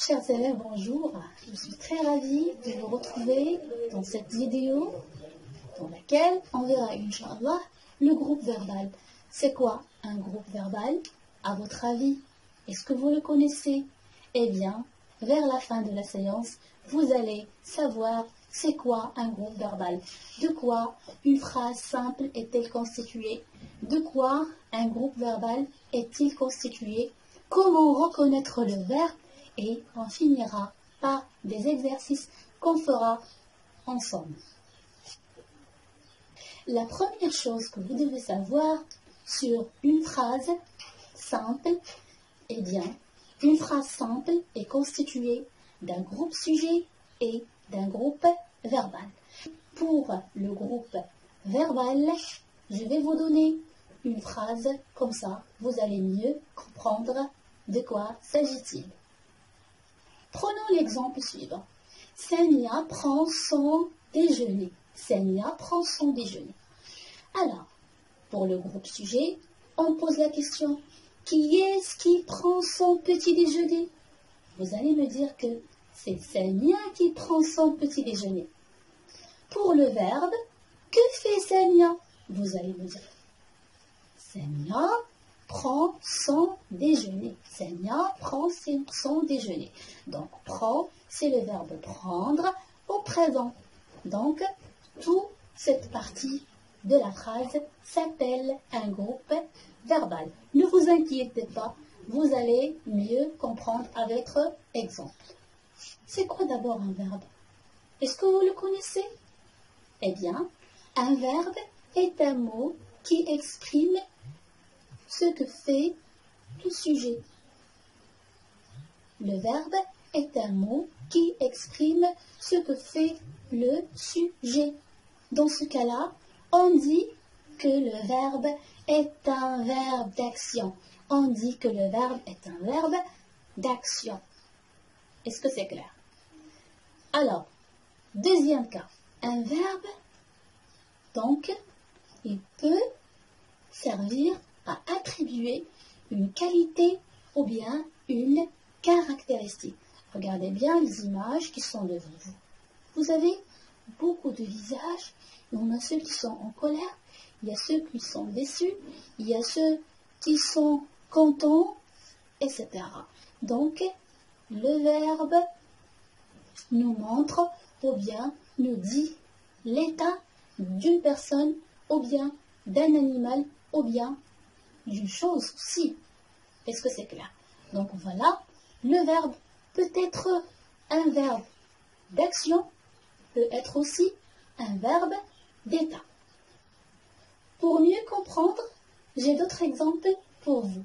Chers élèves, bonjour. Je suis très ravie de vous retrouver dans cette vidéo dans laquelle on verra, Inch'Allah, le groupe verbal. C'est quoi un groupe verbal À votre avis, est-ce que vous le connaissez? Eh bien, vers la fin de la séance, vous allez savoir c'est quoi un groupe verbal. De quoi une phrase simple est-elle constituée? De quoi un groupe verbal est-il constitué? Comment reconnaître le verbe Et on finira par des exercices qu'on fera ensemble. La première chose que vous devez savoir sur une phrase simple, eh bien, une phrase simple est constituée d'un groupe sujet et d'un groupe verbal. Pour le groupe verbal, je vais vous donner une phrase comme ça, vous allez mieux comprendre de quoi s'agit-il. Prenons l'exemple suivant. Sania prend son déjeuner. Sania prend son déjeuner. Alors, pour le groupe sujet, on pose la question qui est-ce qui prend son petit déjeuner? Vous allez me dire que c'est Sania qui prend son petit déjeuner. Pour le verbe, que fait Sania Vous allez me dire Sania prend son déjeuner. Sania prend son déjeuner. Donc, prend, c'est le verbe prendre au présent. Donc, toute cette partie de la phrase s'appelle un groupe verbal. Ne vous inquiétez pas, vous allez mieux comprendre avec exemple. C'est quoi d'abord un verbe? Est-ce que vous le connaissez? Eh bien, un verbe est un mot qui exprime ce que fait le sujet. Le verbe est un mot qui exprime ce que fait le sujet. Dans ce cas-là, on dit que le verbe est un verbe d'action. On dit que le verbe est un verbe d'action. Est-ce que c'est clair? Alors, deuxième cas, un verbe, donc, il peut servir à attribuer une qualité ou bien une caractéristique. Regardez bien les images qui sont devant vous. Vous avez beaucoup de visages. En a ceux qui sont en colère, il y a ceux qui sont déçus, il y a ceux qui sont contents, etc. Donc, le verbe nous montre ou bien nous dit l'état d'une personne ou bien d'un animal ou bien d'une chose aussi. Est-ce que c'est clair? Donc voilà, le verbe peut être un verbe d'action, peut être aussi un verbe d'état. Pour mieux comprendre, j'ai d'autres exemples pour vous.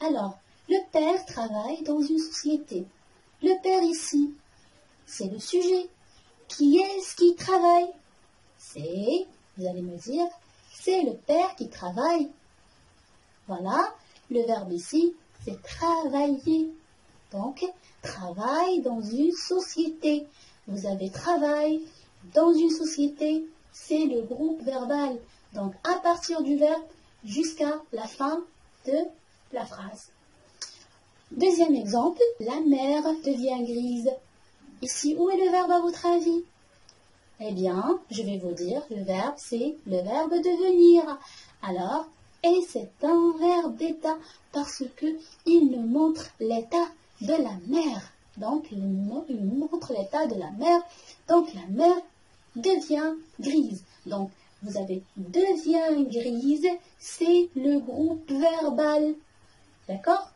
Alors, le père travaille dans une société. Le père ici, c'est le sujet. Qui est-ce qui travaille? C'est, vous allez me dire, c'est le père qui travaille. Voilà, le verbe ici, c'est travailler. Donc, travaille dans une société. Vous avez travail dans une société, c'est le groupe verbal. Donc, à partir du verbe jusqu'à la fin de la phrase. Deuxième exemple, la mer devient grise. Ici, où est le verbe à votre avis? Eh bien, je vais vous dire, le verbe, c'est le verbe devenir. Alors, et c'est un verbe d'état parce que il nous montre l'état de la mer. Donc, il montre l'état de la mer. Donc, la mer devient grise. Donc, vous avez devient grise, c'est le groupe verbal. D'accord?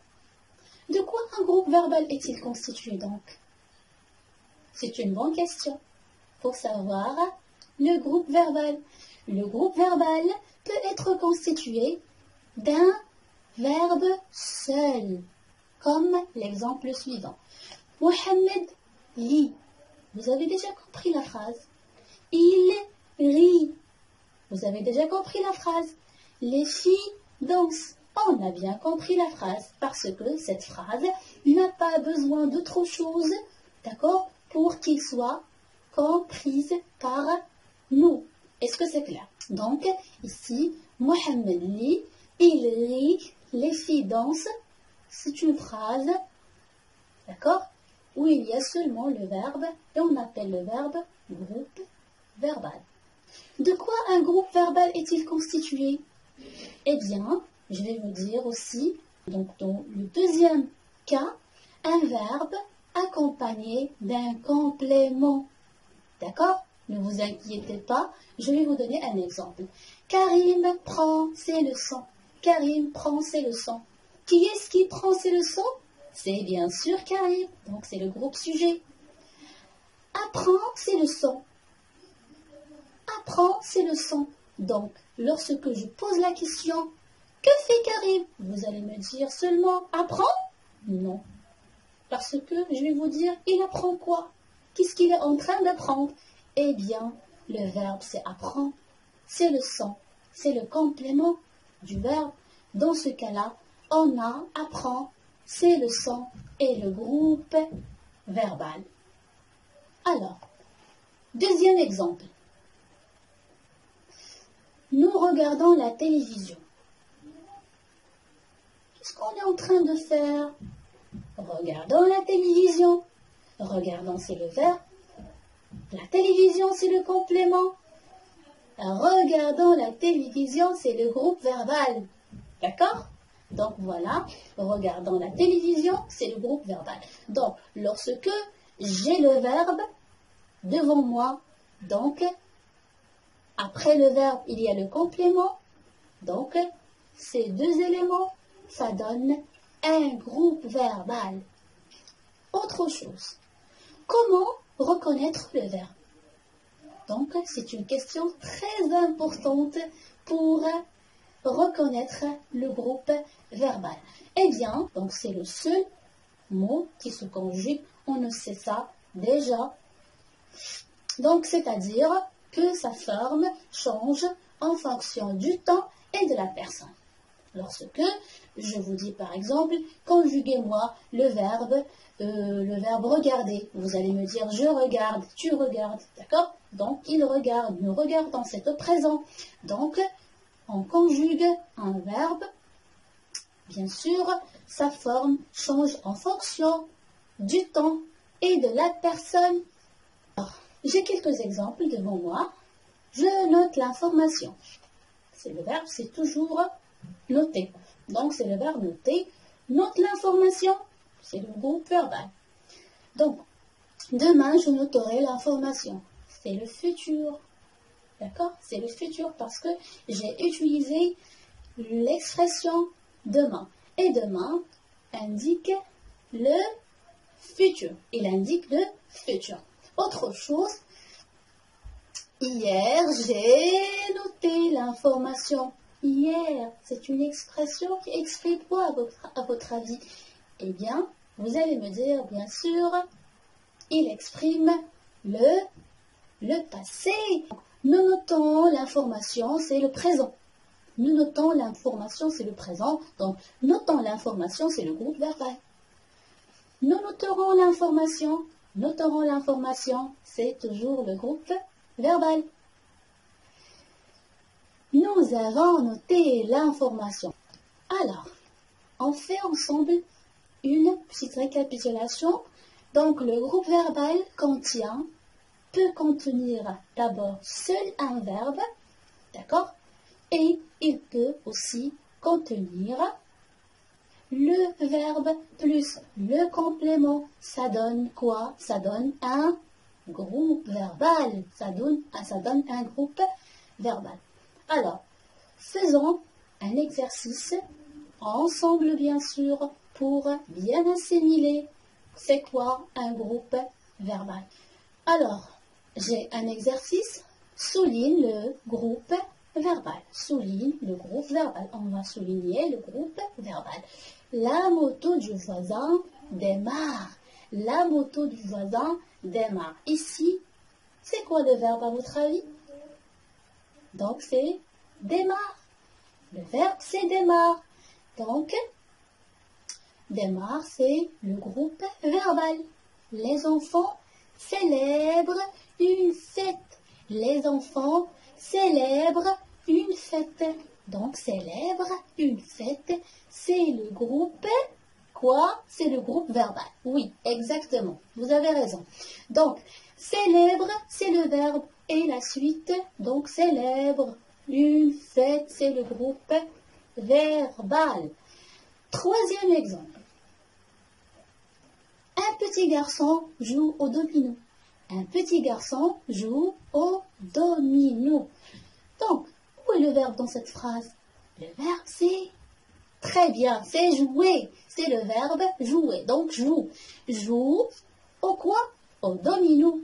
De quoi un groupe verbal est-il constitué donc? C'est une bonne question. Pour savoir le groupe verbal. Le groupe verbal peut être constitué d'un verbe seul, comme l'exemple suivant. Mohamed lit. Vous avez déjà compris la phrase. Il rit. Vous avez déjà compris la phrase. Les filles dansent. On a bien compris la phrase parce que cette phrase n'a pas besoin d'autre chose, d'accord, pour qu'il soit comprise par nous. Est-ce que c'est clair? Donc, ici, Mohamed lit, il rit, les filles. C'est une phrase, d'accord? Où il y a seulement le verbe et on appelle le verbe groupe verbal. De quoi un groupe verbal est-il constitué? Eh bien, je vais vous dire aussi, donc dans le deuxième cas, un verbe accompagné d'un complément. D'accord? Ne vous inquiétez pas, je vais vous donner un exemple. Karim prend ses leçons. Karim prend ses leçons. Qui est-ce qui prend ses leçons? C'est bien sûr Karim, donc c'est le groupe sujet. Apprend ses leçons. Apprend ses leçons. Donc, lorsque je pose la question, que fait Karim? Vous allez me dire seulement apprend Non. Parce que je vais vous dire, il apprend quoi? Qu'est-ce qu'il est en train d'apprendre? Eh bien, le verbe c'est apprend. C'est le son. C'est le complément du verbe. Dans ce cas-là, on a apprend, c'est le son et le groupe verbal. Alors, deuxième exemple. Nous regardons la télévision. Qu'est-ce qu'on est en train de faire? Regardons la télévision. Regardons, c'est le verbe. La télévision, c'est le complément. Regardons la télévision, c'est le groupe verbal. D'accord? Donc voilà, regardons la télévision, c'est le groupe verbal. Donc, lorsque j'ai le verbe devant moi, donc, après le verbe, il y a le complément. Donc, ces deux éléments, ça donne un groupe verbal. Autre chose, comment reconnaître le verbe Donc, c'est une question très importante pour reconnaître le groupe verbal. Eh bien, donc c'est le seul mot qui se conjugue, on ne sait ça déjà. Donc, c'est-à-dire que sa forme change en fonction du temps et de la personne. Lorsque je vous dis par exemple, conjuguez-moi le verbe, euh, le verbe regarder. Vous allez me dire je regarde, tu regardes, d'accord? Donc il regarde, nous regardons, c'est au présent. Donc on conjugue un verbe. Bien sûr, sa forme change en fonction du temps et de la personne. J'ai quelques exemples devant moi. Je note l'information. C'est le verbe, c'est toujours noter. Donc, c'est le verbe noter. Note l'information, c'est le groupe verbal. Donc, demain, je noterai l'information. C'est le futur. D'accord? C'est le futur parce que j'ai utilisé l'expression demain. Et demain indique le futur. Il indique le futur. Autre chose, hier, j'ai noté l'information hier. C'est une expression qui exprime quoi à votre, avis? Eh bien, vous allez me dire, bien sûr, il exprime le, le passé. Nous notons l'information, c'est le présent. Nous notons l'information, c'est le présent. Donc, notons l'information, c'est le groupe verbal. Nous noterons l'information. Noterons l'information, c'est toujours le groupe verbal. Nous avons noté l'information. Alors, on fait ensemble une petite récapitulation. Donc, le groupe verbal contient, peut contenir d'abord seul un verbe, d'accord Et il peut aussi contenir le verbe plus le complément. Ça donne quoi? Ça donne un groupe verbal. Ça donne, ça donne un groupe verbal. Alors, faisons un exercice ensemble, bien sûr, pour bien assimiler c'est quoi un groupe verbal? Alors, j'ai un exercice, souligne le groupe verbal. Souligne le groupe verbal. On va souligner le groupe verbal. La moto du voisin démarre. La moto du voisin démarre. Ici, c'est quoi le verbe à votre avis? Donc c'est démarre. Le verbe c'est démarre. Donc démarre c'est le groupe verbal. Les enfants célèbrent une fête. Les enfants célèbrent une fête. Donc célèbre une fête, c'est le groupe quoi? C'est le groupe verbal. Oui, exactement. Vous avez raison. Donc, célèbre, c'est le verbe et la suite, donc célèbre. Une fête, c'est le groupe verbal. Troisième exemple. Un petit garçon joue au domino. Un petit garçon joue au domino. Donc, où est le verbe dans cette phrase? Le verbe, c'est très bien, c'est jouer. C'est le verbe jouer. Donc, joue. Joue au quoi? Au domino.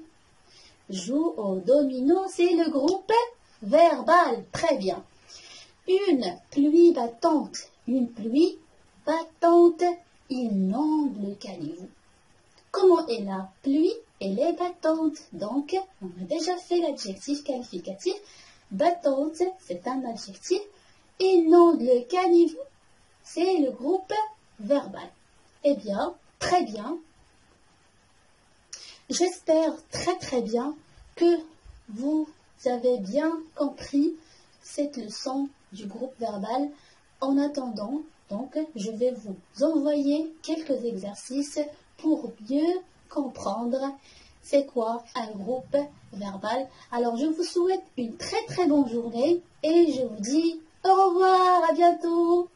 Joue au domino, c'est le groupe verbal. Très bien. Une pluie battante. Une pluie battante inonde le caniveau. Comment est la pluie? Elle est battante. Donc, on a déjà fait l'adjectif qualificatif. Battante, c'est un adjectif. Inonde le caniveau, c'est le groupe verbal. Eh bien, très bien. J'espère très très bien que vous avez bien compris cette leçon du groupe verbal. En attendant, donc, je vais vous envoyer quelques exercices pour mieux comprendre c'est quoi un groupe verbal. Alors, je vous souhaite une très très bonne journée et je vous dis au revoir, à bientôt.